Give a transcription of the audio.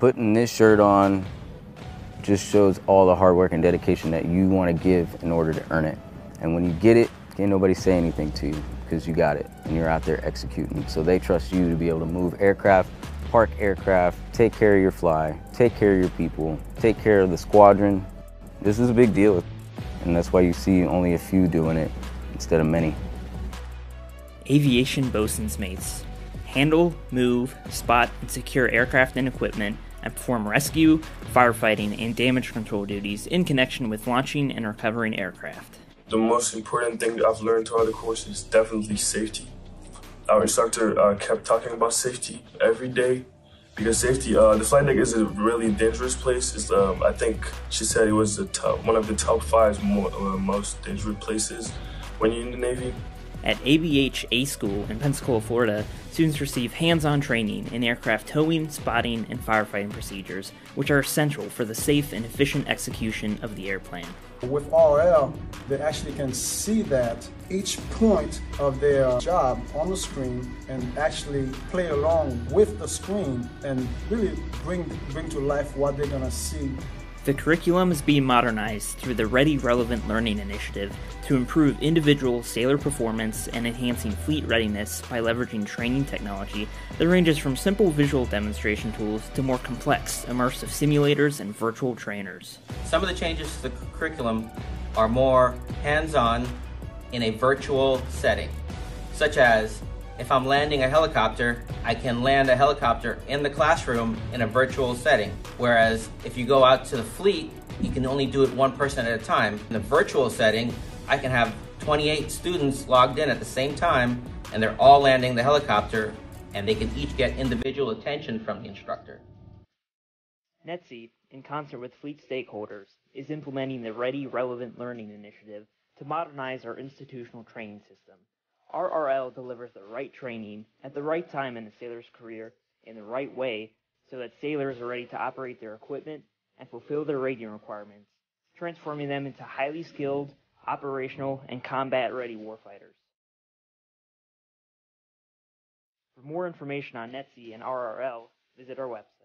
Putting this shirt on just shows all the hard work and dedication that you want to give in order to earn it. And when you get it, can't nobody say anything to you because you got it and you're out there executing. So they trust you to be able to move aircraft, park aircraft, take care of your fly, take care of your people, take care of the squadron. This is a big deal. And that's why you see only a few doing it instead of many. Aviation boatswain's mates handle, move, spot, and secure aircraft and equipment, and perform rescue, firefighting, and damage control duties in connection with launching and recovering aircraft. The most important thing I've learned throughout the course is definitely safety. Our instructor uh, kept talking about safety every day because safety, uh, the flight deck is a really dangerous place. It's, um, I think she said it was the top, one of the top five more, uh, most dangerous places when you're in the Navy. At ABH A School in Pensacola, Florida, students receive hands on training in aircraft towing, spotting, and firefighting procedures, which are essential for the safe and efficient execution of the airplane. With RL, they actually can see that each point of their job on the screen and actually play along with the screen and really bring, bring to life what they're going to see the curriculum is being modernized through the Ready Relevant Learning Initiative to improve individual sailor performance and enhancing fleet readiness by leveraging training technology that ranges from simple visual demonstration tools to more complex immersive simulators and virtual trainers. Some of the changes to the curriculum are more hands on in a virtual setting, such as if I'm landing a helicopter, I can land a helicopter in the classroom in a virtual setting. Whereas if you go out to the fleet, you can only do it one person at a time. In the virtual setting, I can have 28 students logged in at the same time and they're all landing the helicopter and they can each get individual attention from the instructor. NETC, in concert with fleet stakeholders, is implementing the Ready Relevant Learning Initiative to modernize our institutional training system. RRL delivers the right training at the right time in a sailor's career in the right way so that sailors are ready to operate their equipment and fulfill their rating requirements, transforming them into highly skilled, operational, and combat ready warfighters. For more information on NETC and RRL, visit our website.